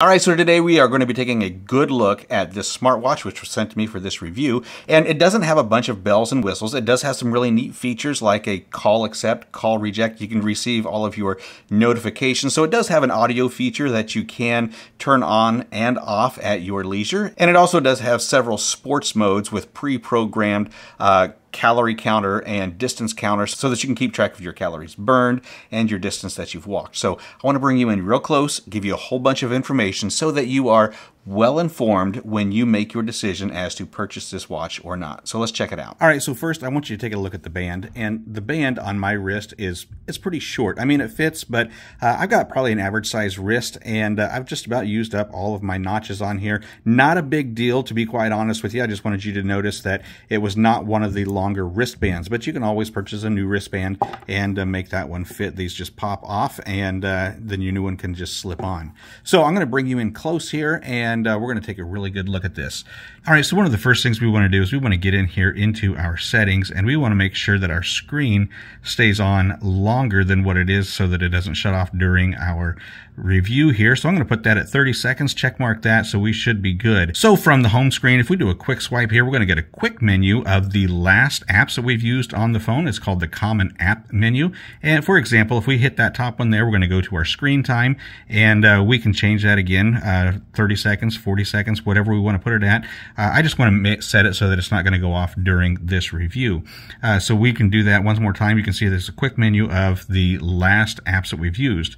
All right, so today we are going to be taking a good look at this smartwatch, which was sent to me for this review. And it doesn't have a bunch of bells and whistles. It does have some really neat features like a call accept, call reject. You can receive all of your notifications. So it does have an audio feature that you can turn on and off at your leisure. And it also does have several sports modes with pre-programmed uh, calorie counter and distance counter so that you can keep track of your calories burned and your distance that you've walked. So I want to bring you in real close, give you a whole bunch of information so that you are well informed when you make your decision as to purchase this watch or not. So let's check it out. All right, so first I want you to take a look at the band, and the band on my wrist is it's pretty short. I mean, it fits, but uh, I've got probably an average size wrist, and uh, I've just about used up all of my notches on here. Not a big deal, to be quite honest with you. I just wanted you to notice that it was not one of the longer wristbands, but you can always purchase a new wristband and uh, make that one fit. These just pop off, and uh, then your new one can just slip on. So I'm going to bring you in close here, and and uh, we're going to take a really good look at this. All right, so one of the first things we want to do is we want to get in here into our settings, and we want to make sure that our screen stays on longer than what it is so that it doesn't shut off during our review here. So I'm going to put that at 30 seconds, check mark that, so we should be good. So from the home screen, if we do a quick swipe here, we're going to get a quick menu of the last apps that we've used on the phone. It's called the common app menu. And for example, if we hit that top one there, we're going to go to our screen time, and uh, we can change that again, uh, 30 seconds seconds, 40 seconds, whatever we want to put it at. Uh, I just want to set it so that it's not going to go off during this review. Uh, so we can do that once more time. You can see there's a quick menu of the last apps that we've used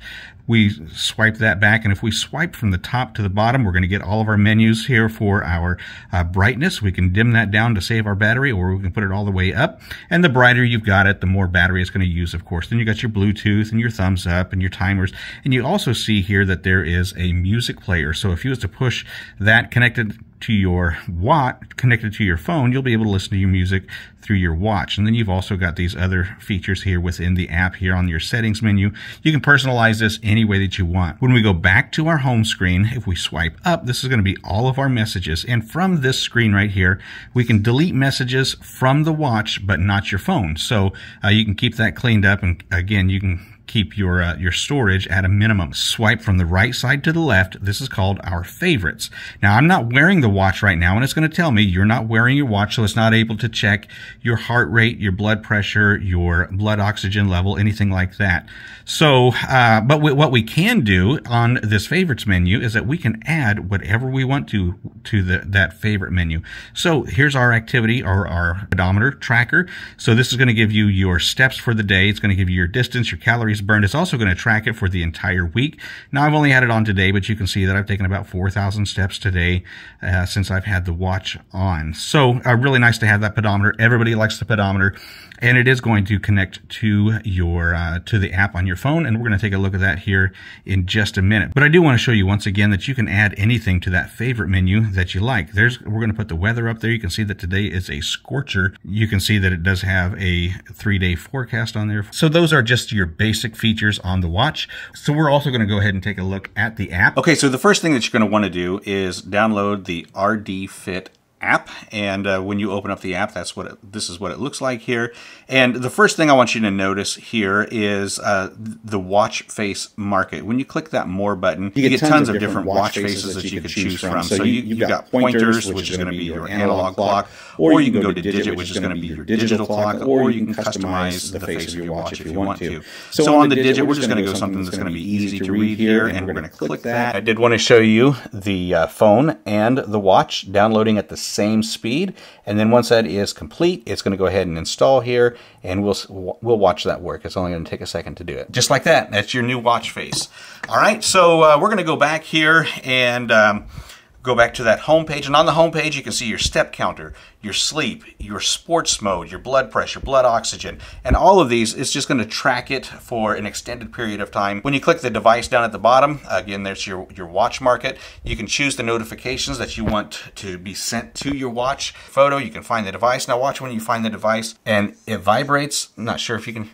we swipe that back. And if we swipe from the top to the bottom, we're going to get all of our menus here for our uh, brightness. We can dim that down to save our battery, or we can put it all the way up. And the brighter you've got it, the more battery it's going to use, of course. Then you got your Bluetooth and your thumbs up and your timers. And you also see here that there is a music player. So if you was to push that connected to your watch, connected to your phone, you'll be able to listen to your music through your watch. And then you've also got these other features here within the app here on your settings menu. You can personalize this any way that you want. When we go back to our home screen, if we swipe up, this is going to be all of our messages. And from this screen right here, we can delete messages from the watch, but not your phone. So uh, you can keep that cleaned up. And again, you can keep your uh, your storage at a minimum. Swipe from the right side to the left. This is called our favorites. Now, I'm not wearing the watch right now, and it's going to tell me you're not wearing your watch, so it's not able to check your heart rate, your blood pressure, your blood oxygen level, anything like that. So, uh, but what we can do on this favorites menu is that we can add whatever we want to to the that favorite menu. So here's our activity or our pedometer tracker. So this is going to give you your steps for the day. It's going to give you your distance, your calories burned. It's also going to track it for the entire week. Now, I've only had it on today, but you can see that I've taken about 4,000 steps today uh, since I've had the watch on. So uh, really nice to have that pedometer. Everybody likes the pedometer and it is going to connect to your uh, to the app on your phone and we're going to take a look at that here in just a minute but I do want to show you once again that you can add anything to that favorite menu that you like there's we're going to put the weather up there you can see that today is a scorcher you can see that it does have a three-day forecast on there so those are just your basic basic features on the watch. So we're also going to go ahead and take a look at the app. Okay, so the first thing that you're going to want to do is download the RD Fit app and uh, when you open up the app that's what it, this is what it looks like here. And the first thing I want you to notice here is uh, the watch face market. When you click that more button you, you get, tons, tons, of different, different watch faces, that, you, can choose from, from. so, you, you've, got pointers which, which is going to be your analog clock or you can go to digit which is going to be your digital clock or you can customize the face of your watch if you want to. so on the digit we're just going to go something that's going to be easy to read here and we're going to click that. I did want to show you the uh, phone and the watch downloading at the same speed. And then once that is complete, it's going to go ahead and install here and we'll, we'll watch that work. It's only going to take a second to do it. Just like that. That's your new watch face. All right. So uh, we're going to go back here and um, go back to that home page and on the home page you can see your step counter your sleep your sports mode your blood pressure blood oxygen and all of these is just going to track it for an extended period of time. When you click the device down at the bottom again there's your your watch market. You can choose the notifications that you want to be sent to your watch photo. You can find the device. Now watch when you find the device and it vibrates. I'm not sure if you can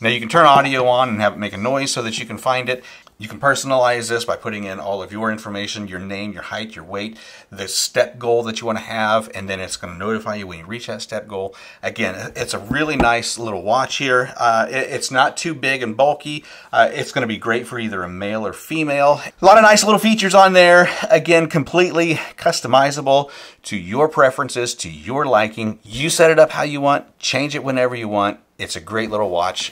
now you can turn audio on and have it make a noise so that you can find it You can personalize this by putting in all of your information, your name, your height, your weight, the step goal that you want to have, and then it's going to notify you when you reach that step goal. Again, it's a really nice little watch here. Uh, it, it's not too big and bulky. Uh, it's going to be great for either a male or female. A lot of nice little features on there. Again, completely customizable to your preferences, to your liking. You set it up how you want, change it whenever you want. It's a great little watch.